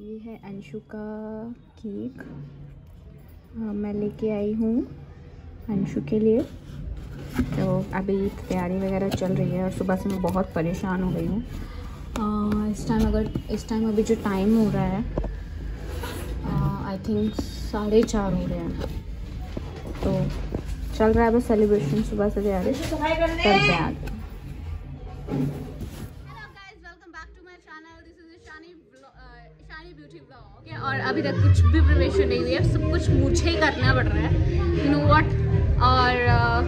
ये है अंशु का केक। हाँ, मैं लेके आई हूँ अंशु के लिए। तो अभी तैयारी वगैरह चल रही है और सुबह से मैं बहुत परेशान हो गई हूँ। इस टाइम अगर इस टाइम अभी जो टाइम हो रहा है आई थिंक साढ़े चार हो रहे हैं तो चल रहा है बस सेलिब्रेशन सुबह से तैयारी। करते हैं आगे। और अभी तक कुछ भी प्रिपरेशन नहीं हुई है। सब कुछ मुझे ही करना पड़ रहा है। यू नो व्हाट और uh,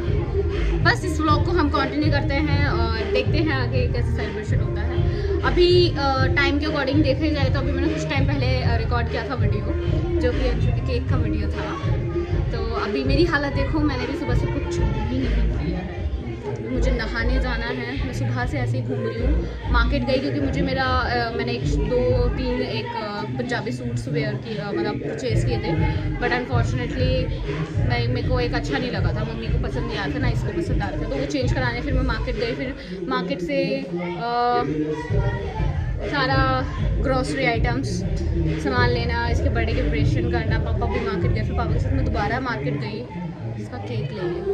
बस इस व्लॉग को हम कंटिन्यू करते हैं और देखते हैं आगे कैसे सेलिब्रेशन होता है। अभी टाइम uh, के अकॉर्डिंग देखे जाए तो अभी मैंने कुछ टाइम पहले रिकॉर्ड किया था वीडियो जो कि एक्चुअली केक का वीडियो था। तो अभी मेरी हालत देखो मैंने भी सुबह से कुछ भी नहीं किया है। मुझे नहाने जाना है। मैं सुबह से ऐसे ही घूम रही हूँ। मार्केट गई क्योंकि मुझे मेरा मैंने एक दो पंजाबी सूट्स वेयर किया मतलब परचेज़ किए थे। बट अनफॉर्चुनेटली मैं मेरे को एक अच्छा नहीं लगा था। मम्मी को पसंद नहीं आया था ना इसको पसंद आ रहा था। तो वो चेंज कराने फिर मैं मार्केट गई फिर मार्केट से आ, सारा ग्रॉसरी आइटम्स सामान लेना इसके बर्थडे के प्रिपरेशन करना पापा भी मार्केट गए फिर पापा के साथ मैं दोबारा मार्केट गई। इसका केक ले लिया।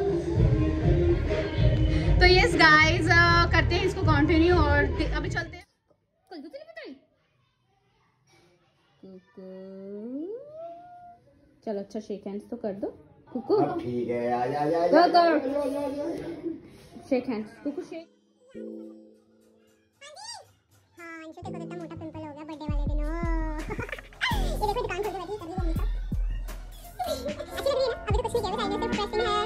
तो यस गाइस करते हैं इसको कंटिन्यू और अभी चलते हैं। तो बताई चलो अच्छा शेक हैंड्स तो कर दो। कुकू ठीक है आ जा जा कर शेक हैंड्स कुकू शेक हाँ अंशु देखो कितना मोटा पिंपल हो गया बर्थडे वाले दिन। ओ। ये देखो दुकान खोल के बैठी है तभी वो मेकअप अच्छी लग रही है ना अभी तो कुछ नहीं किया बस आईने सिर्फ़ प्रेसिंग है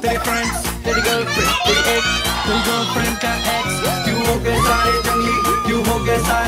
तेरे फ्रेंड्स तेरी गर्लफ्रेंड तेरी एक्स तेरी गर्लफ्रेंड का एक्स क्यों हो गए सारे जंगली क्यों हो गए सारे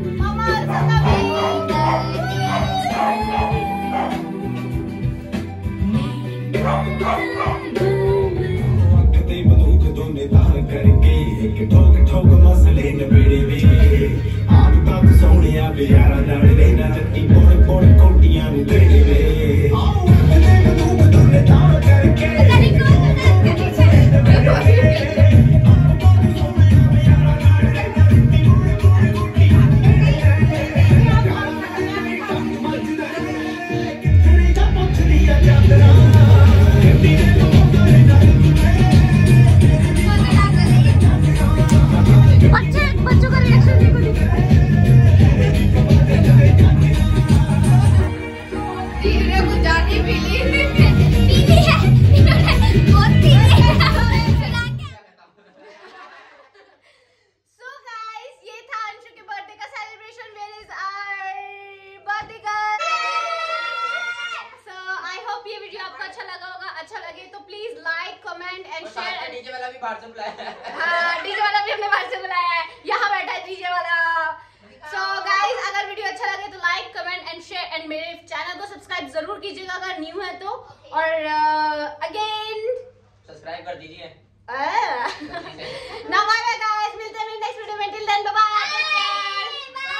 can talk. Comment and share DJ वाला भी बाहर से बुलाया है। हाँ डीजे वाला भी हमने बाहर से बुलाया है। यहाँ बैठा है डीजे वाला। सो so, गाइस अगर वीडियो अच्छा लगे तो like comment and share and मेरे चैनल को सब्सक्राइब ज़रूर कीजिएगा अगर न्यू है तो। और uh, अगेन सब्सक्राइब कर दीजिए। ah. नाउ गाइस मिलते हैं नेक्स्ट वीडियो में. Till then bye bye